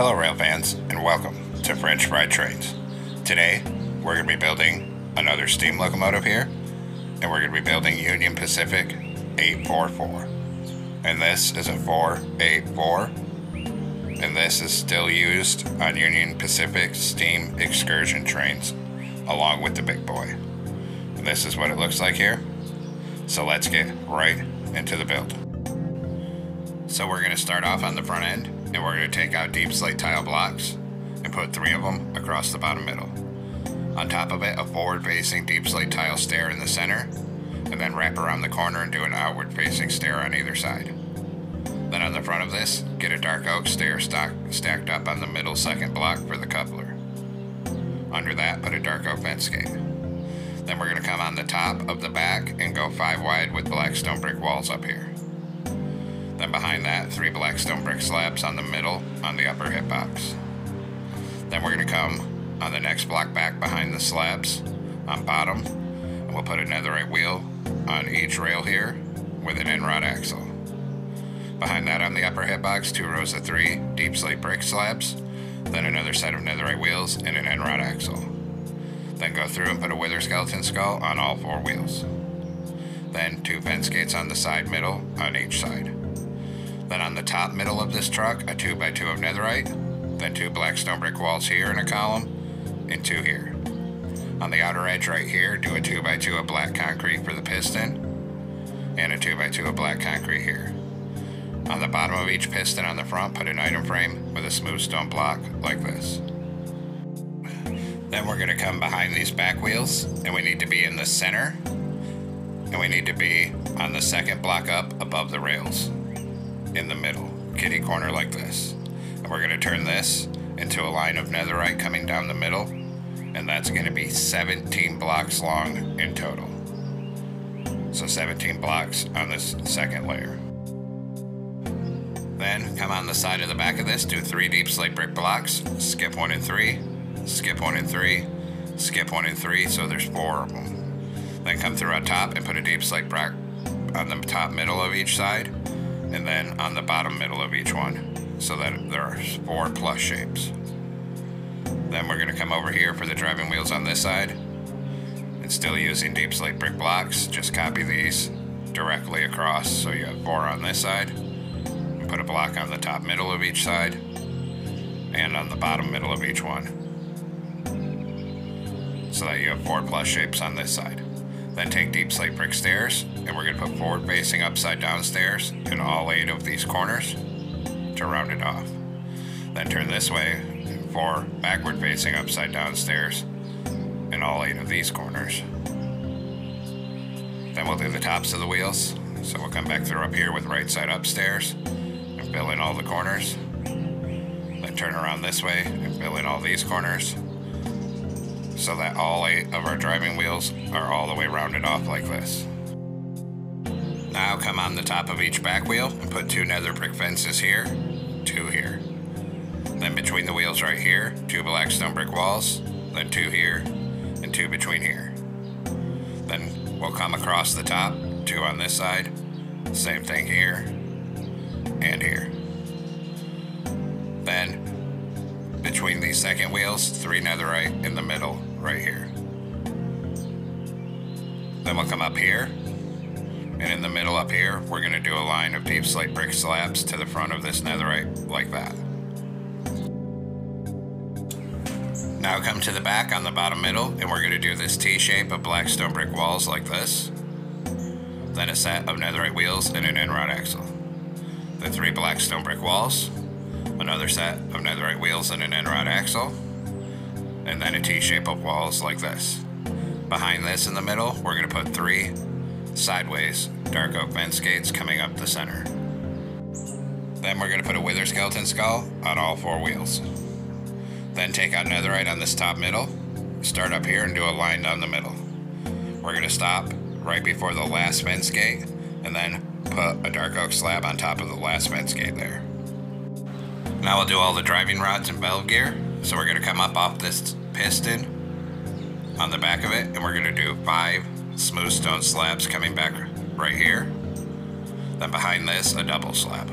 Hello, rail fans, and welcome to French Fried Trains. Today, we're going to be building another steam locomotive here, and we're going to be building Union Pacific 844. And this is a 484, and this is still used on Union Pacific steam excursion trains, along with the big boy. And this is what it looks like here. So let's get right into the build. So we're going to start off on the front end, and we're going to take out deep slate tile blocks and put three of them across the bottom middle. On top of it, a forward facing deep slate tile stair in the center, and then wrap around the corner and do an outward facing stair on either side. Then on the front of this, get a dark oak stair stock, stacked up on the middle second block for the coupler. Under that, put a dark oak fence gate. Then we're going to come on the top of the back and go 5 wide with black stone brick walls up here. Then behind that, three black stone brick slabs on the middle on the upper hitbox. Then we're going to come on the next block back behind the slabs on bottom, and we'll put a netherite wheel on each rail here with an end rod axle. Behind that on the upper hitbox, two rows of three deep slate brick slabs, then another set of netherite wheels and an end rod axle. Then go through and put a wither skeleton skull on all four wheels. Then two fence gates on the side middle on each side. Then on the top middle of this truck, a 2x2 of netherite, then two black stone brick walls here in a column, and two here. On the outer edge right here, do a 2x2 of black concrete for the piston, and a 2x2 of black concrete here. On the bottom of each piston on the front, put an item frame with a smooth stone block like this. Then we're going to come behind these back wheels, and we need to be in the center, and we need to be on the second block up above the rails in the middle, kitty corner like this. And we're going to turn this into a line of netherite coming down the middle, and that's going to be 17 blocks long in total. So 17 blocks on this second layer. Then come on the side of the back of this, do three deep slate brick blocks, skip one and three, skip one and three, skip one and three, so there's four of them. Then come through on top and put a deep slate block on the top middle of each side, and then on the bottom middle of each one so that there are four plus shapes. Then we're to come over here for the driving wheels on this side and still using deep slate brick blocks. Just copy these directly across so you have four on this side put a block on the top middle of each side and on the bottom middle of each one so that you have four plus shapes on this side. Then take deep slate brick stairs, and we're going to put forward facing upside down stairs in all eight of these corners to round it off. Then turn this way for backward facing upside down stairs in all eight of these corners. Then we'll do the tops of the wheels. So we'll come back through up here with right side upstairs fill in all the corners. Then turn around this way and fill in all these corners so that all eight of our driving wheels are all the way rounded off like this. Now come on the top of each back wheel and put two nether brick fences here, two here. Then between the wheels right here, two black stone brick walls, then two here, and two between here. Then we'll come across the top, two on this side, same thing here, and here. Then between these second wheels, three netherite in the middle, right here. Then we'll come up here, and in the middle up here, we're going to do a line of deep slate brick slabs to the front of this netherite, like that. Now come to the back on the bottom middle, and we're going to do this T-shape of black stone brick walls like this. Then a set of netherite wheels and an end rod axle. The three black stone brick walls, another set of netherite wheels and an end rod axle, and then a T-shape of walls like this. Behind this in the middle, we're going to put three sideways dark oak fence gates coming up the center. Then we're going to put a wither skeleton skull on all four wheels. Then take out netherite on this top middle, start up here and do a line down the middle. We're going to stop right before the last fence gate and then put a dark oak slab on top of the last fence gate there. Now we'll do all the driving rods and valve gear. So we're going to come up off this piston on the back of it, and we're gonna do five smooth stone slabs coming back right here. Then behind this, a double slab.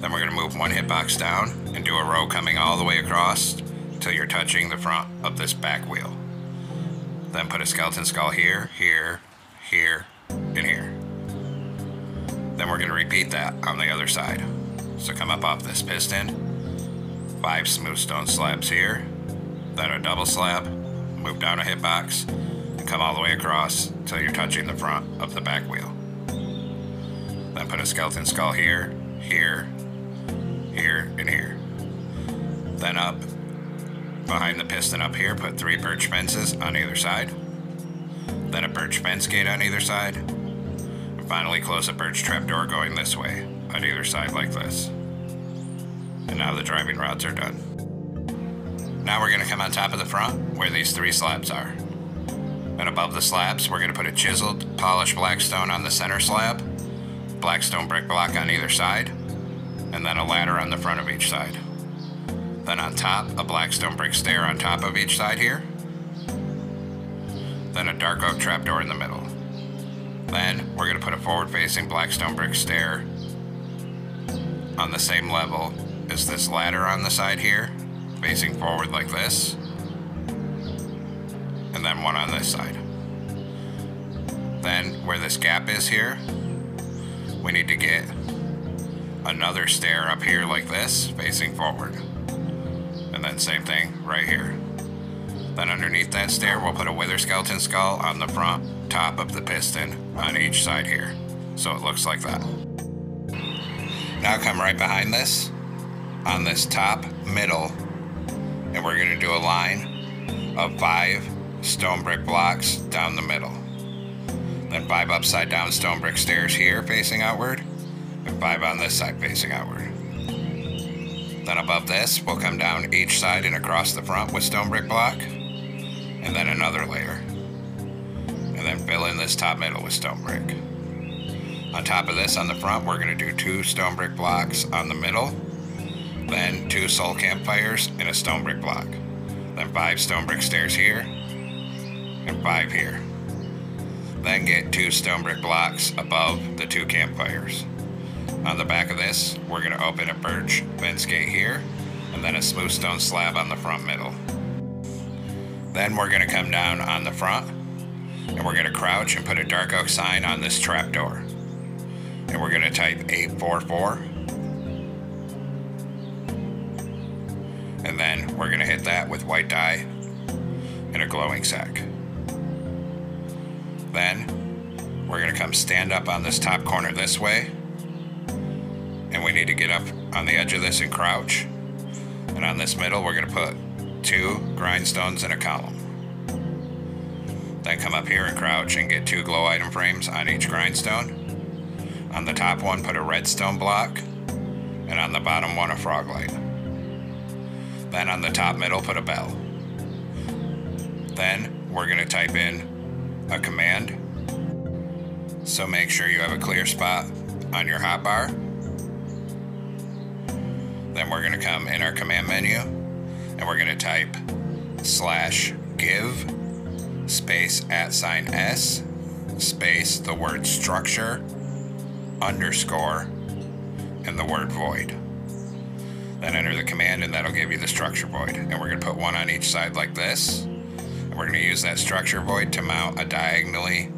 Then we're gonna move one hitbox down and do a row coming all the way across till you're touching the front of this back wheel. Then put a skeleton skull here, here, here, and here. Then we're gonna repeat that on the other side. So come up off this piston, five smooth stone slabs here, then a double slab, move down a hitbox, and come all the way across till you're touching the front of the back wheel. Then put a skeleton skull here, here, here, and here. Then up behind the piston up here, put three birch fences on either side. Then a birch fence gate on either side. And finally close a birch trapdoor going this way on either side like this. And now the driving rods are done. Now we're going to come on top of the front where these three slabs are. And above the slabs, we're going to put a chiseled, polished blackstone on the center slab, blackstone brick block on either side, and then a ladder on the front of each side. Then on top, a blackstone brick stair on top of each side here. Then a dark oak trapdoor in the middle. Then we're going to put a forward facing blackstone brick stair on the same level as this ladder on the side here, facing forward like this. And then one on this side. Then where this gap is here, we need to get another stair up here like this, facing forward. And then same thing right here. Then underneath that stair, we'll put a wither skeleton skull on the front top of the piston on each side here. So it looks like that. Now come right behind this, on this top middle, and we're gonna do a line of five stone brick blocks down the middle. Then five upside down stone brick stairs here facing outward, and five on this side facing outward. Then above this, we'll come down each side and across the front with stone brick block, and then another layer. And then fill in this top middle with stone brick. On top of this, on the front, we're gonna do two stone brick blocks on the middle, then two soul campfires and a stone brick block. Then five stone brick stairs here, and five here. Then get two stone brick blocks above the two campfires. On the back of this, we're going to open a birch fence gate here, and then a smooth stone slab on the front middle. Then we're going to come down on the front, and we're going to crouch and put a dark oak sign on this trap door. And we're going to type 844. And then we're going to hit that with white dye in a glow ink sac. Then we're going to come stand up on this top corner this way and we need to get up on the edge of this and crouch. And on this middle, we're going to put two grindstones in a column. Then come up here and crouch and get two glow item frames on each grindstone. On the top one, put a redstone block, and on the bottom one, a frog light. Then on the top middle, put a bell. Then we're going to type in a command. So make sure you have a clear spot on your hotbar then we're going to come in our command menu and we're going to type slash give space at sign S space the word structure underscore and the word void. Then enter the command and that'll give you the structure void. And we're going to put one on each side like this. And we're going to use that structure void to mount a diagonally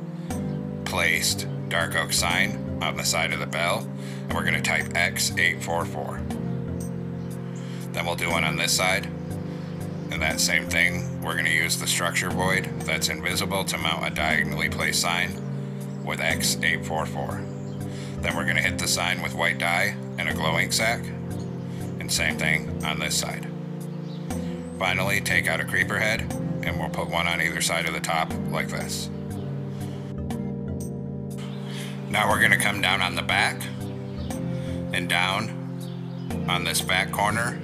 placed dark oak sign on the side of the bell. And we're going to type X844. Then we'll do one on this side. And that same thing, we're going to use the structure void that's invisible to mount a diagonally placed sign with X844. Then we're going to hit the sign with white dye and a glow ink sac. And same thing on this side. Finally, take out a creeper head and we'll put one on either side of the top like this. Now we're going to come down on the back and down on this back corner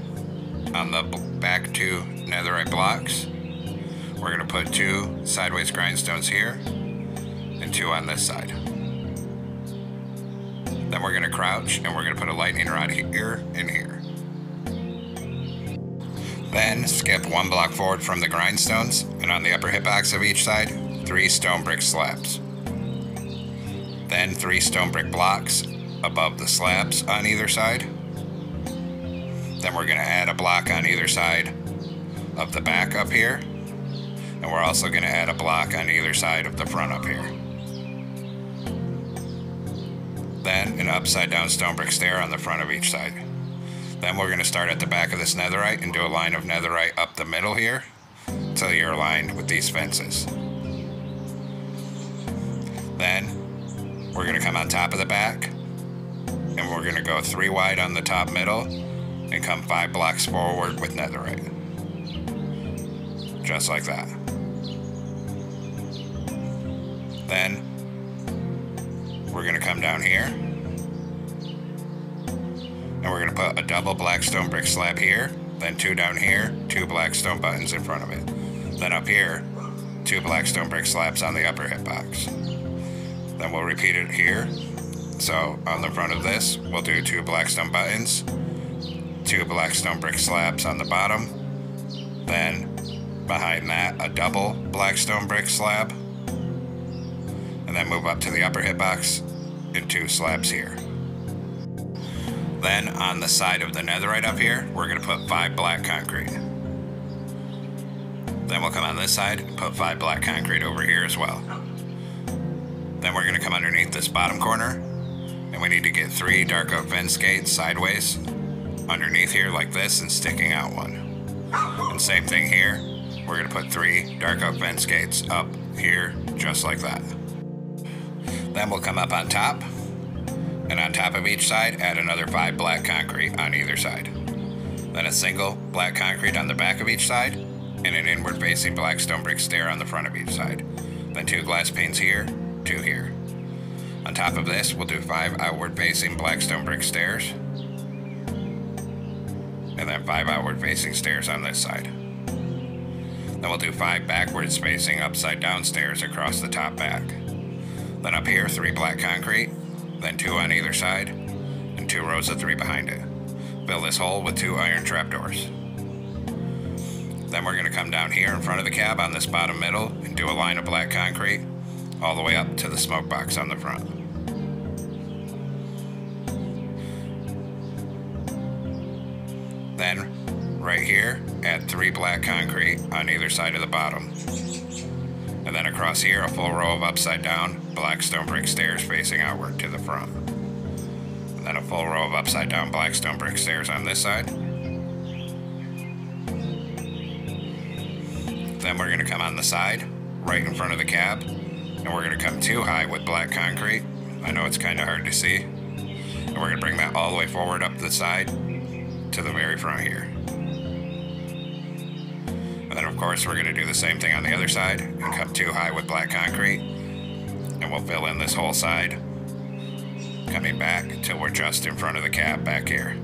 on the back two netherite blocks. We're going to put two sideways grindstones here and two on this side. Then we're going to crouch and we're going to put a lightning rod here and here. Then skip one block forward from the grindstones, and on the upper hitbox of each side, three stone brick slabs. Then three stone brick blocks above the slabs on either side. Then we're going to add a block on either side of the back up here. And we're also going to add a block on either side of the front up here. Then an upside down stone brick stair on the front of each side. Then we're going to start at the back of this netherite and do a line of netherite up the middle here until you're aligned with these fences. Then we're going to come on top of the back and we're going to go three wide on the top middle and come five blocks forward with netherite. Just like that. Then we're going to come down here and we're going to put a double black stone brick slab here, then two down here, two black stone buttons in front of it. Then up here, two black stone brick slabs on the upper hitbox. Then we'll repeat it here. So on the front of this, we'll do two black stone buttons, two black stone brick slabs on the bottom, then behind that, a double blackstone brick slab, and then move up to the upper hitbox and two slabs here. Then on the side of the netherite up here, we're going to put five black concrete. Then we'll come on this side put five black concrete over here as well. Then we're going to come underneath this bottom corner and we need to get three dark oak fence gates sideways underneath here like this and sticking out one. And same thing here, we're going to put three dark oak fence gates up here just like that. Then we'll come up on top and on top of each side add another five black concrete on either side. Then a single black concrete on the back of each side and an inward facing black stone brick stair on the front of each side. Then two glass panes here, two here. On top of this, we'll do five outward facing black stone brick stairs. And then five outward facing stairs on this side. Then we'll do five backwards facing upside down stairs across the top back. Then up here, three black concrete, then two on either side, and two rows of three behind it. Fill this hole with two iron trapdoors. Then we're going to come down here in front of the cab on this bottom middle and do a line of black concrete all the way up to the smoke box on the front. Three black concrete on either side of the bottom. And then across here, a full row of upside down black stone brick stairs facing outward to the front. And then a full row of upside down black stone brick stairs on this side. Then we're going to come on the side, right in front of the cab, and we're going to come too high with black concrete. I know it's kind of hard to see. And we're going to bring that all the way forward up the side to the very front here. Course we're going to do the same thing on the other side and come too high with black concrete. And we'll fill in this whole side, coming back till we're just in front of the cab back here.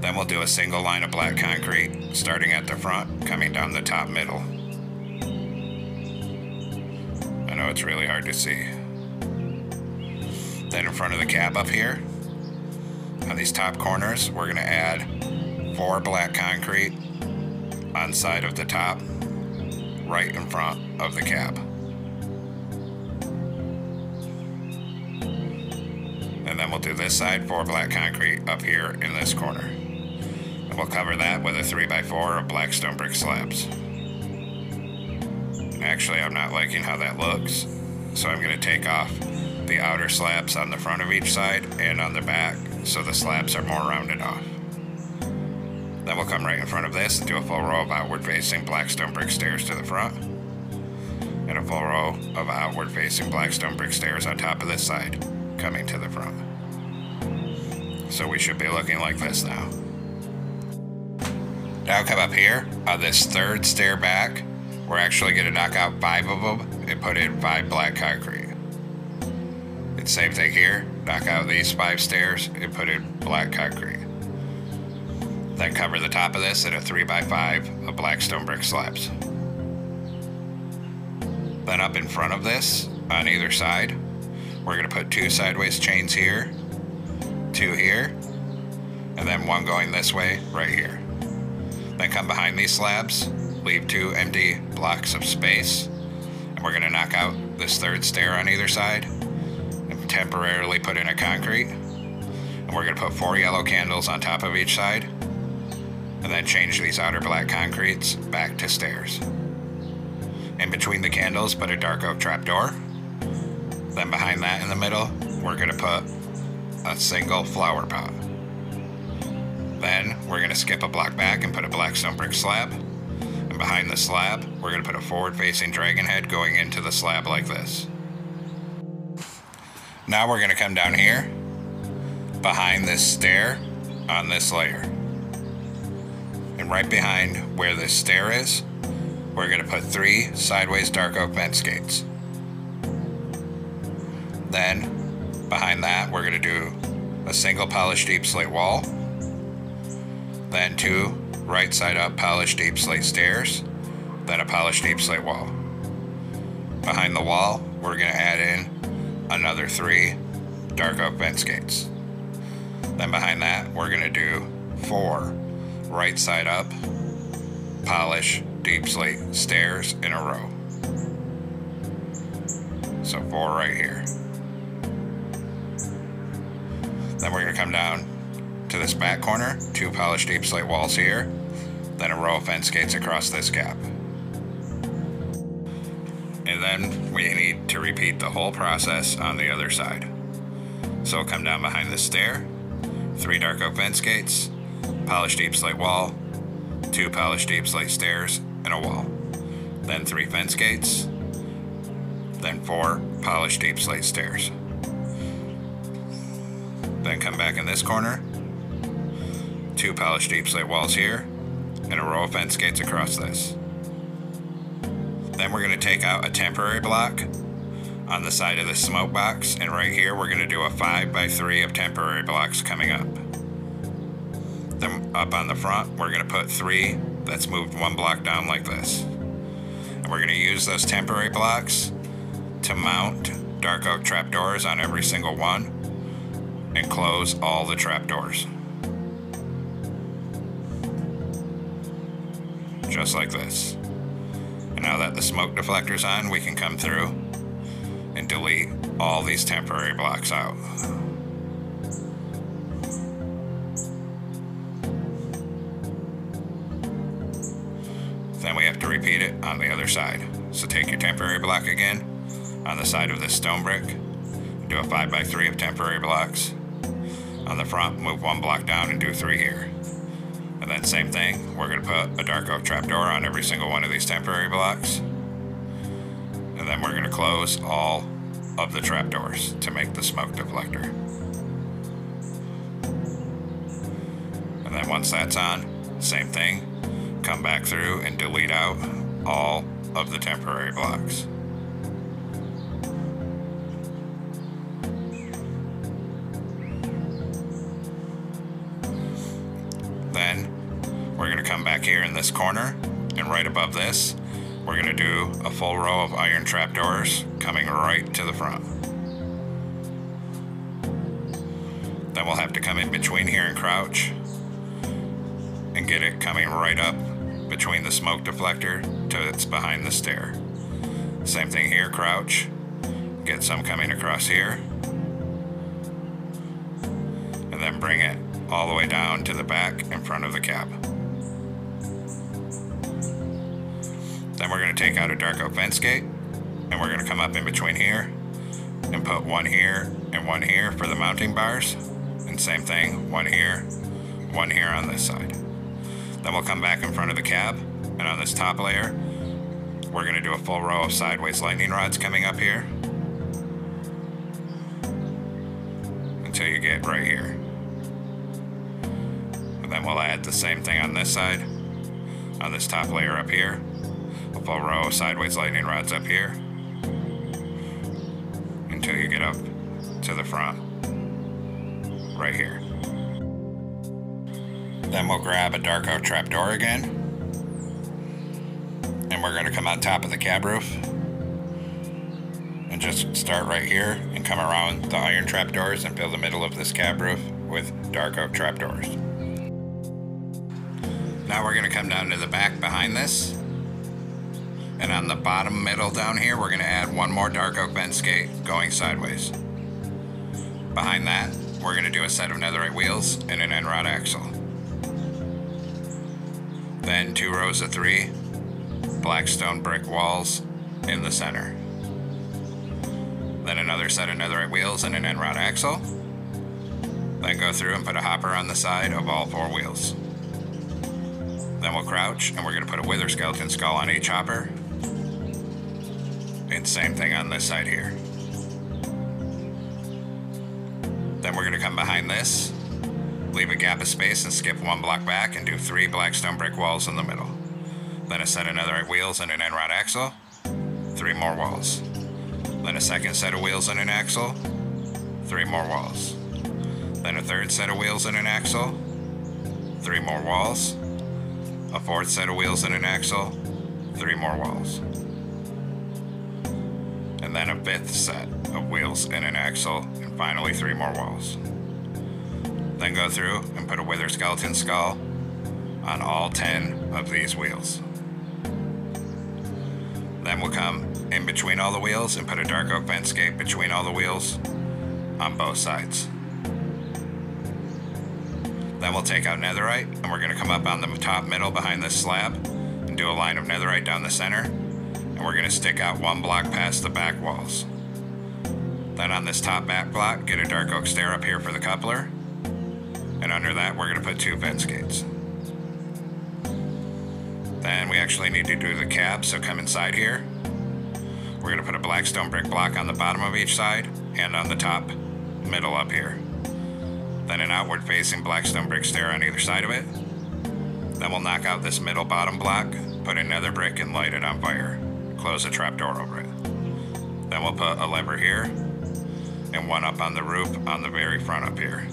Then we'll do a single line of black concrete, starting at the front, coming down the top middle. I know it's really hard to see. Then in front of the cab up here, on these top corners, we're gonna add four black concrete on side of the top, right in front of the cab. And then we'll do this side, four black concrete up here in this corner. And we'll cover that with a 3x4 of black stone brick slabs. Actually, I'm not liking how that looks, so I'm going to take off the outer slabs on the front of each side and on the back so the slabs are more rounded off. Then we'll come right in front of this and do a full row of outward facing black stone brick stairs to the front and a full row of outward facing black stone brick stairs on top of this side coming to the front. So we should be looking like this now. Now come up here on this third stair back. We're actually going to knock out five of them and put in five black concrete. And same thing here. Knock out these five stairs and put in black concrete. Then cover the top of this in a 3x5 of black stone brick slabs. Then up in front of this, on either side, we're going to put two sideways chains here, two here, and then one going this way right here. Then come behind these slabs, leave two empty blocks of space, and we're gonna knock out this third stair on either side and temporarily put in a concrete. And we're gonna put four yellow candles on top of each side and then change these outer black concretes back to stairs. In between the candles, put a dark oak trapdoor. Then behind that in the middle, we're gonna put a single flower pot. Then we're gonna skip a block back and put a black stone brick slab. And behind the slab, we're gonna put a forward facing dragon head going into the slab like this. Now we're gonna come down here, behind this stair, on this layer. Right behind where this stair is, we're gonna put three sideways dark oak fence gates. Then, behind that, we're gonna do a single polished deep slate wall, then two right side up polished deep slate stairs, then a polished deep slate wall. Behind the wall, we're gonna add in another three dark oak fence gates. Then behind that, we're gonna do four right side up polish deep slate stairs in a row. So four right here. Then we're gonna come down to this back corner, two polished deep slate walls here, then a row of fence gates across this gap. And then we need to repeat the whole process on the other side. So come down behind this stair, three dark oak fence gates, polished deep slate wall, two polished deep slate stairs, and a wall. Then three fence gates, then four polished deep slate stairs. Then come back in this corner, two polished deep slate walls here, and a row of fence gates across this. Then we're going to take out a temporary block on the side of the smoke box, and right here we're going to do a 5 by 3 of temporary blocks coming up. Then up on the front, we're going to put three that's moved one block down like this. And we're going to use those temporary blocks to mount dark oak trapdoors on every single one and close all the trapdoors. Just like this. And now that the smoke deflector's on, we can come through and delete all these temporary blocks out. Other side. So take your temporary block again on the side of this stone brick, do a 5 by 3 of temporary blocks. On the front, move one block down and do three here. And then same thing, we're gonna put a dark oak trapdoor on every single one of these temporary blocks. And then we're gonna close all of the trapdoors to make the smoke deflector. And then once that's on, same thing, come back through and delete out all of the temporary blocks. Then we're going to come back here in this corner and right above this, we're going to do a full row of iron trapdoors coming right to the front. Then we'll have to come in between here and crouch and get it coming right up between the smoke deflector to it's behind the stair. Same thing here, crouch, get some coming across here, and then bring it all the way down to the back in front of the cab. Then we're going to take out a dark oak fence gate, and we're going to come up in between here and put one here and one here for the mounting bars. And same thing, one here, one here on this side. Then we'll come back in front of the cab, and on this top layer, we're going to do a full row of sideways lightning rods coming up here until you get right here. And then we'll add the same thing on this side, on this top layer up here, a full row of sideways lightning rods up here until you get up to the front, right here. Then we'll grab a dark oak trapdoor again. And we're going to come on top of the cab roof. And just start right here and come around the iron trapdoors and fill the middle of this cab roof with dark oak trapdoors. Now we're going to come down to the back behind this. And on the bottom middle down here, we're going to add one more dark oak fence gate going sideways. Behind that, we're going to do a set of netherite wheels and an end rod axle. Then two rows of three black stone brick walls in the center. Then another set of netherite wheels and an end rod axle. Then go through and put a hopper on the side of all four wheels. Then we'll crouch and we're going to put a wither skeleton skull on each hopper. And same thing on this side here. Then we're going to come behind this, leave a gap of space and skip one block back and do three black stone brick walls in the middle. Then a set of netherite wheels and an end rod axle, three more walls. Then a second set of wheels and an axle, three more walls. Then a third set of wheels and an axle, three more walls. A fourth set of wheels and an axle, three more walls. And then a fifth set of wheels and an axle, and finally three more walls. Then go through and put a wither skeleton skull on all 10 of these wheels. Then we'll come in between all the wheels and put a dark oak fence gate between all the wheels on both sides. Then we'll take out netherite and we're going to come up on the top middle behind this slab and do a line of netherite down the center. And we're going to stick out one block past the back walls. Then on this top back block, get a dark oak stair up here for the coupler. And under that, we're going to put two fence gates. Then we actually need to do the cab, so come inside here. We're going to put a black stone brick block on the bottom of each side and on the top middle up here. Then an outward facing black stone brick stair on either side of it. Then we'll knock out this middle bottom block, put another brick and light it on fire. Close a trapdoor over it. Then we'll put a lever here and one up on the roof on the very front up here.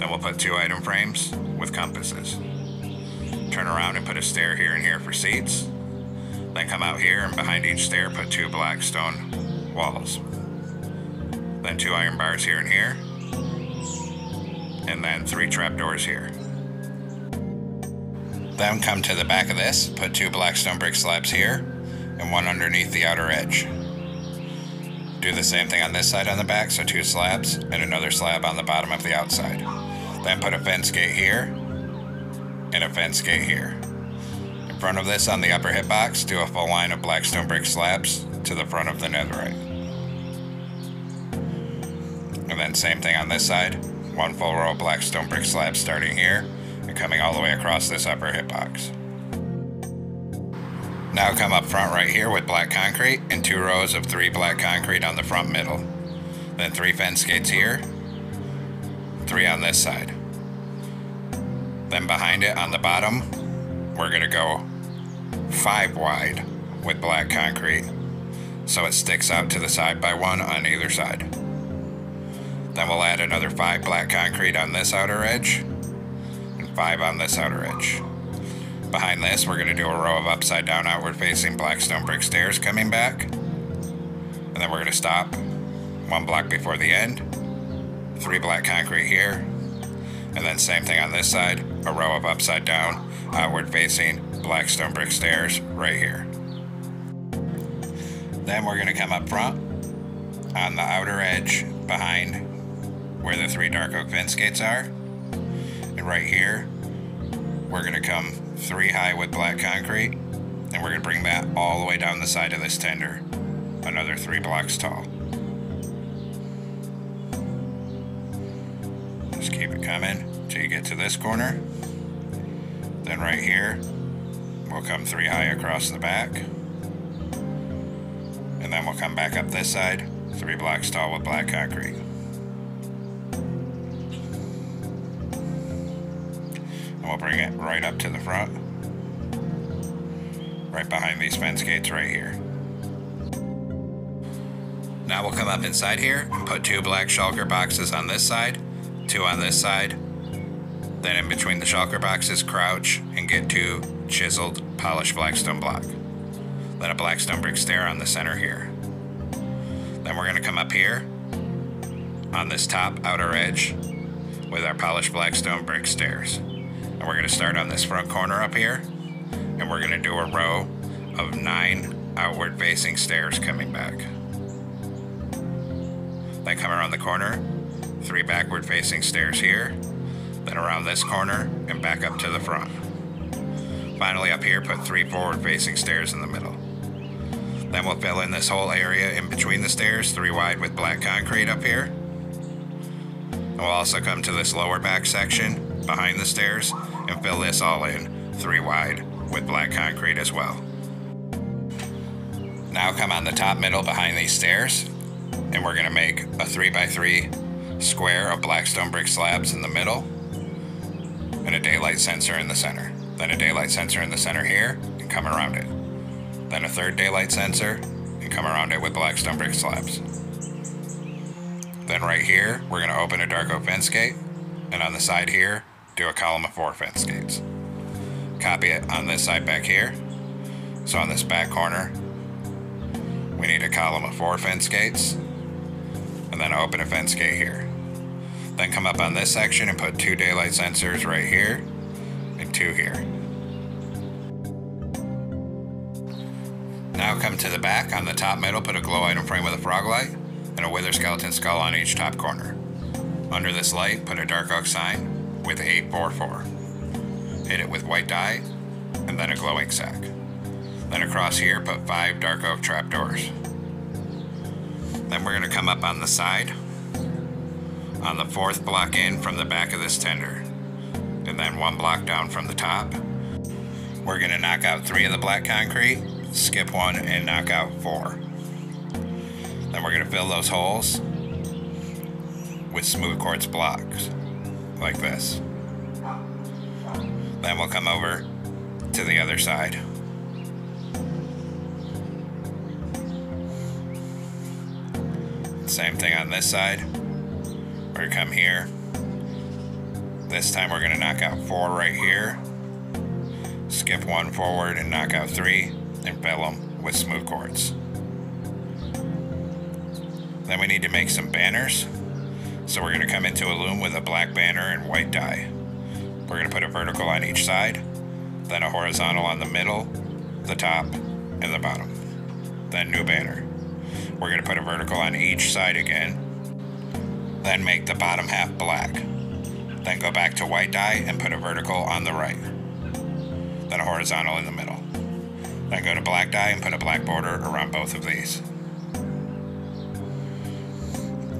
Then we'll put two item frames with compasses. Turn around and put a stair here and here for seats. Then come out here and behind each stair put two black stone walls. Then two iron bars here and here. And then three trapdoors here. Then come to the back of this, put two black stone brick slabs here and one underneath the outer edge. Do the same thing on this side on the back, so two slabs and another slab on the bottom of the outside. Then put a fence gate here and a fence gate here. In front of this on the upper hitbox, do a full line of black stone brick slabs to the front of the netherite. And then same thing on this side, one full row of black stone brick slabs starting here and coming all the way across this upper hitbox. Now come up front right here with black concrete and two rows of three black concrete on the front middle. Then three fence gates here, three on this side. Then behind it on the bottom, we're gonna go five wide with black concrete so it sticks out to the side by one on either side. Then we'll add another five black concrete on this outer edge and five on this outer edge. Behind this, we're gonna do a row of upside down outward facing black stone brick stairs coming back. And then we're gonna stop one block before the end, three black concrete here, and then same thing on this side, a row of upside down outward facing black stone brick stairs right here. Then we're gonna come up front on the outer edge behind where the three dark oak fence gates are. And right here, we're gonna come three high with black concrete, and we're gonna bring that all the way down the side of this tender, another three blocks tall. Keep it coming till you get to this corner. Then right here, we'll come three high across the back. And then we'll come back up this side, three blocks tall with black concrete. And we'll bring it right up to the front. Right behind these fence gates right here. Now we'll come up inside here and put two black shulker boxes on this side, two on this side. Then in between the shulker boxes, crouch and get two chiseled polished blackstone block. Then a blackstone brick stair on the center here. Then we're gonna come up here on this top outer edge with our polished blackstone brick stairs. And we're to start on this front corner up here, and we're to do a row of nine outward facing stairs coming back. Then come around the corner, three backward facing stairs here, then around this corner and back up to the front. Finally up here, put three forward facing stairs in the middle. Then we'll fill in this whole area in between the stairs, three wide with black concrete up here. And we'll also come to this lower back section behind the stairs and fill this all in, three wide with black concrete as well. Now come on the top middle behind these stairs and we're gonna make a three by three square of black stone brick slabs in the middle and a daylight sensor in the center. Then a daylight sensor in the center here and come around it then a third daylight sensor, and come around it with black stone brick slabs. Then right here, we're going to open a dark oak fence gate, and on the side here, do a column of four fence gates. Copy it on this side back here. So on this back corner, we need a column of four fence gates, and then open a fence gate here. Then come up on this section and put two daylight sensors right here, and two here. Now come to the back. On the top middle, put a glow item frame with a frog light and a wither skeleton skull on each top corner. Under this light, put a dark oak sign with 844. Hit it with white dye and then a glow ink sac. Then across here, put five dark oak trapdoors. Then we're going to come up on the side on the fourth block in from the back of this tender. And then one block down from the top. We're going to knock out three of the black concrete skip one, and knock out four. Then we're going to fill those holes with smooth quartz blocks, like this. Then we'll come over to the other side. Same thing on this side. Come here. This time we're going to knock out four right here. Skip one forward and knock out three and fill them with smooth quartz. Then we need to make some banners. So we're going to come into a loom with a black banner and white dye. We're going to put a vertical on each side, then a horizontal on the middle, the top, and the bottom. Then new banner. We're going to put a vertical on each side again, then make the bottom half black. Then go back to white dye and put a vertical on the right, then a horizontal in the middle. Then go to black dye and put a black border around both of these.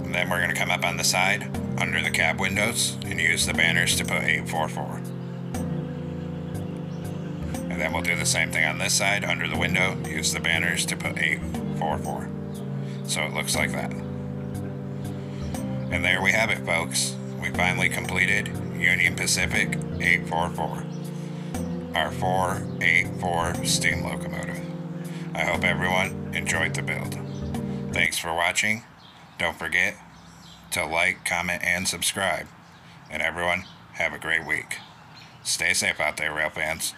And then we're going to come up on the side under the cab windows and use the banners to put 844. And then we'll do the same thing on this side under the window, use the banners to put 844. So it looks like that. And there we have it, folks. We finally completed Union Pacific 844 our 484 steam locomotive. I hope everyone enjoyed the build. Thanks for watching. Don't forget to like, comment, and subscribe. And everyone, have a great week. Stay safe out there, rail fans.